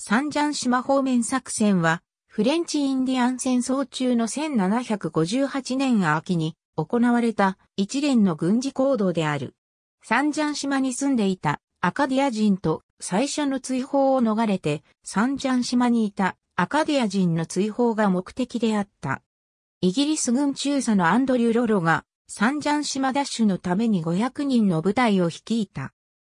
サンジャン島方面作戦は、フレンチ・インディアン戦争中の1758年秋に行われた一連の軍事行動である。サンジャン島に住んでいたアカディア人と最初の追放を逃れてサンジャン島にいたアカディア人の追放が目的であった。イギリス軍中佐のアンドリュー・ロロがサンジャン島ダッシュのために500人の部隊を率いた。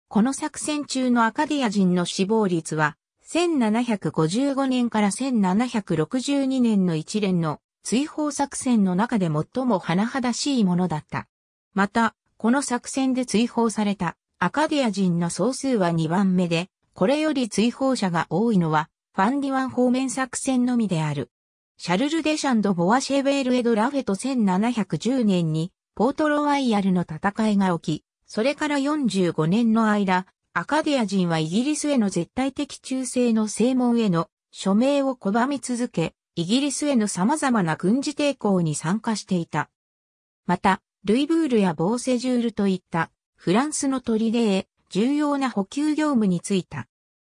この作戦中のアカディア人の死亡率は1755年から1762年の一連の追放作戦の中で最も甚だしいものだった。また、この作戦で追放されたアカディア人の総数は2番目で、これより追放者が多いのはファンディ湾方面作戦のみである。シャルル・デシャンド・ボアシェベール・エド・ラフェト1710年にポートロワイヤルの戦いが起き、それから45年の間、アカディア人はイギリスへの絶対的忠誠の正門への署名を拒み続け、イギリスへの様々な軍事抵抗に参加していた。また、ルイブールやボーセジュールといったフランスの砦へ重要な補給業務に就いた。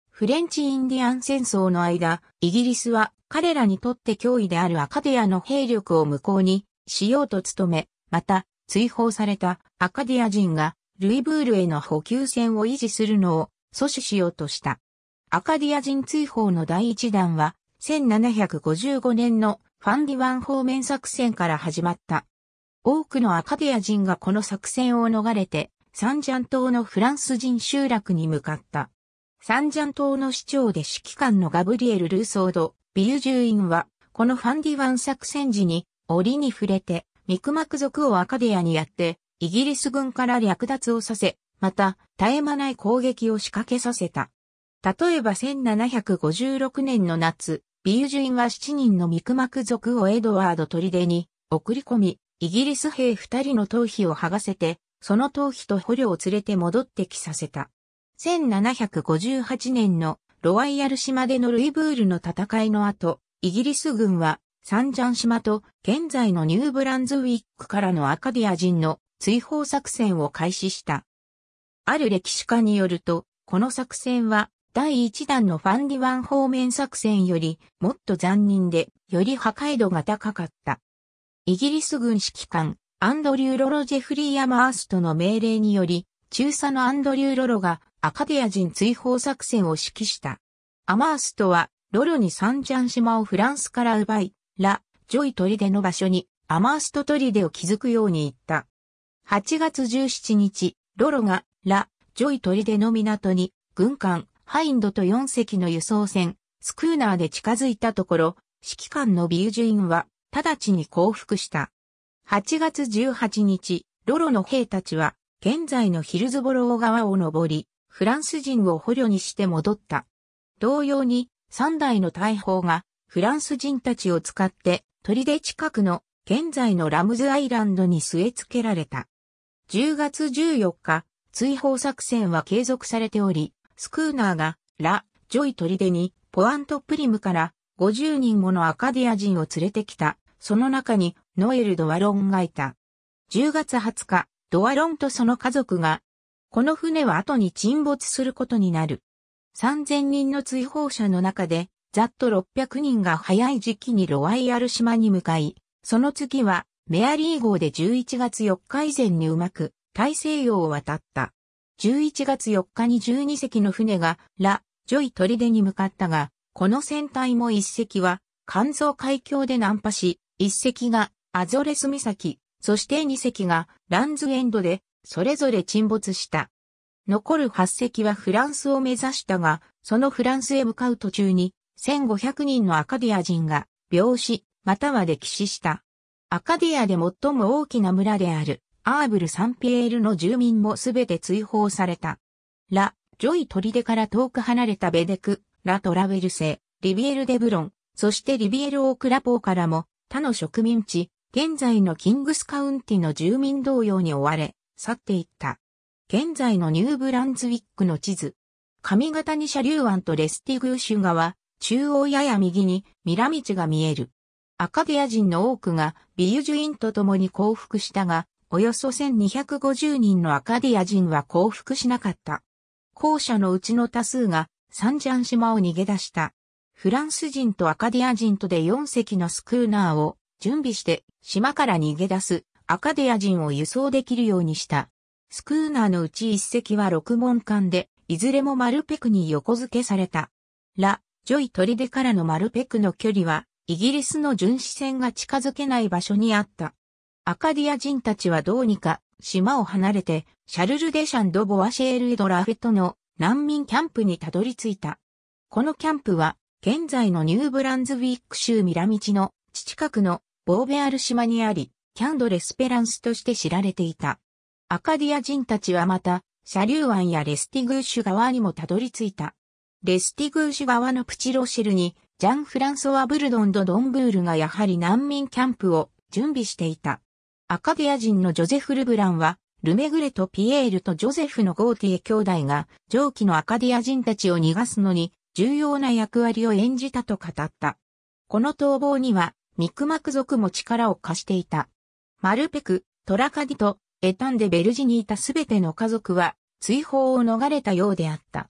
フレンチ・インディアン戦争の間、イギリスは彼らにとって脅威であるアカディアの兵力を無効にしようと努め、また追放されたアカディア人がルイブールへの補給線を維持するのを阻止しようとした。アカディア人追放の第一弾は、1755年のファンディワン方面作戦から始まった。多くのアカディア人がこの作戦を逃れて、サンジャン島のフランス人集落に向かった。サンジャン島の市長で指揮官のガブリエル・ルーソード、ビュージュインは、このファンディワン作戦時に、折に触れて、ミクマク族をアカディアにやって、イギリス軍から略奪をさせ、また、絶え間ない攻撃を仕掛けさせた。例えば1756年の夏、ビュージュインは7人のミクマク族をエドワード砦に送り込み、イギリス兵2人の頭皮を剥がせて、その頭皮と捕虜を連れて戻ってきさせた。1758年のロワイヤル島でのルイブールの戦いの後、イギリス軍はサンジャン島と現在のニューブランズウィックからのアカディア人の追放作戦を開始した。ある歴史家によると、この作戦は第一弾のファンディ湾方面作戦よりもっと残忍で、より破壊度が高かった。イギリス軍指揮官、アンドリュー・ロロ・ジェフリー・アマーストの命令により、中佐のアンドリュー・ロロがアカディア人追放作戦を指揮した。アマーストは、ロロにサンジャン島をフランスから奪い、ラ・ジョイ砦の場所にアマースト砦を築くように言った。8月17日、ロロがラ・ジョイ砦の港に軍艦ハインドと4隻の輸送船、スクーナーで近づいたところ、指揮官のビュージュインは直ちに降伏した。8月18日、ロロの兵たちは現在のヒルズボロー川を登り、フランス人を捕虜にして戻った。同様に3台の大砲がフランス人たちを使って砦近くの現在のラムズアイランドに据え付けられた。10月14日、追放作戦は継続されており、スクーナーがラ・ジョイ砦にポアントプリムから50人ものアカディア人を連れてきた。その中にノエル・ドワロンがいた。10月20日、ドワロンとその家族が、この船は後に沈没することになる。3000人の追放者の中で、ざっと600人が早い時期にロワイヤル島に向かい、その次はメアリー号で11月4日以前にうまく大西洋を渡った。11月4日に12隻の船がラ・ジョイ砦に向かったが、この船体も1隻はカンソー海峡で難破し、1隻がアゾレス岬、そして2隻がランズエンドでそれぞれ沈没した。残る8隻はフランスを目指したが、そのフランスへ向かう途中に1500人のアカディア人が病死、または溺死した。アカディアで最も大きな村であるアーブル・サンピエールの住民もすべて追放された。ラ・ジョイ砦から遠く離れたベデク、ラ・トラベルセ、リビエル・デブロン、そしてリビエル・オークラポーからも他の植民地、現在のキングスカウンティの住民同様に追われ、去っていった。現在のニューブランズウィックの地図。上方にシャリュー湾とレスティグーシュ川、中央やや右にミラミチが見える。アカディア人の多くがビュージュインと共に降伏したが、およそ1250人のアカディア人は降伏しなかった。後者のうちの多数がサンジャン島を逃げ出した。フランス人とアカディア人とで4隻のスクーナーを準備して島から逃げ出すアカディア人を輸送できるようにした。スクーナーのうち1隻は6門艦で、いずれもマルペクに横付けされた。ラ・ジョイ砦からのマルペクの距離は、イギリスの巡視船が近づけない場所にあった。アカディア人たちはどうにか島を離れて、シャルル・デシャン・ド・ボアシェール・エド・ラフェトの難民キャンプにたどり着いた。このキャンプは、現在のニューブランズウィーク州ミラミチの近くのボーベアル島にあり、キャンドレスペランスとして知られていた。アカディア人たちはまた、シャリュー湾やレスティグーシュ川にもたどり着いた。レスティグーシュ川のプチロシェルに、ジャン・フランソワ・ブルドンド・ドンブールがやはり難民キャンプを準備していた。アカディア人のジョゼフ・ルブランは、ルメグレとピエールとジョゼフのゴーティエ兄弟が、上記のアカディア人たちを逃がすのに、重要な役割を演じたと語った。この逃亡には、ミクマク族も力を貸していた。マルペク、トラカディと、エタン・デ・ベルジにいたすべての家族は、追放を逃れたようであった。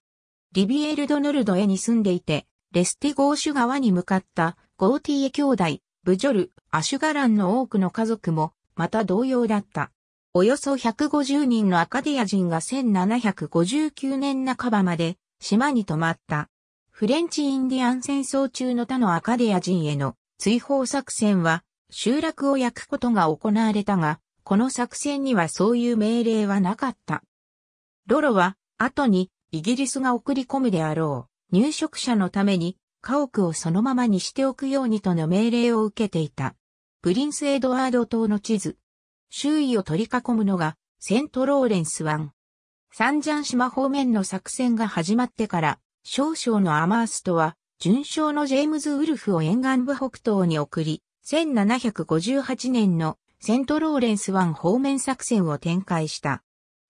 リビエル・ド・ノルドエに住んでいて、レスティゴーシュ川に向かったゴーティエ兄弟、ブジョル、アシュガランの多くの家族も、また同様だった。およそ150人のアカディア人が1759年半ばまで島に留まった。フレンチ・インディアン戦争中の他のアカディア人への追放作戦は集落を焼くことが行われたが、この作戦にはそういう命令はなかった。ロロは後にイギリスが送り込むであろう入植者のために家屋をそのままにしておくようにとの命令を受けていた。プリンスエドワード島の地図。周囲を取り囲むのがセントローレンス湾。サンジャン島方面の作戦が始まってから少々のアマーストは、準将のジェームズ・ウルフを沿岸部北東に送り、1758年のセントローレンス湾方面作戦を展開した。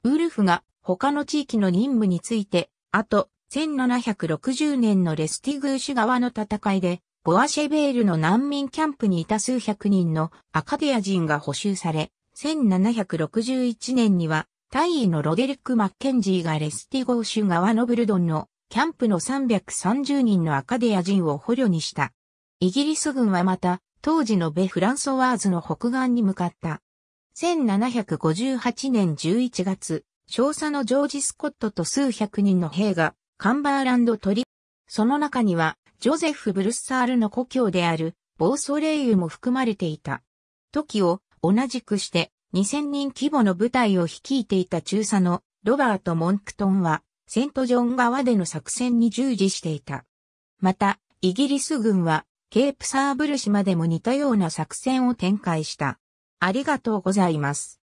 ウルフが他の地域の任務についたあと、1760年のレスティグーシュ川の戦いで、ボアシェベールの難民キャンプにいた数百人のアカディア人が捕囚され、1761年には、大尉のロデリック・マッケンジーがレスティゴーシュ川のブルドンのキャンプの330人のアカディア人を捕虜にした。イギリス軍はまた、当時のベ・フランソワーズの北岸に向かった。1758年11月、少佐のジョージ・スコットと数百人の兵が、カンバーランド取り、その中には、ジョゼフ・ブルッサールの故郷である、ボーソレイユも含まれていた。時を同じくして、2000人規模の部隊を率いていた中佐のロバート・モンクトンは、セントジョン川での作戦に従事していた。また、イギリス軍は、ケープサーブル島でも似たような作戦を展開した。ありがとうございます。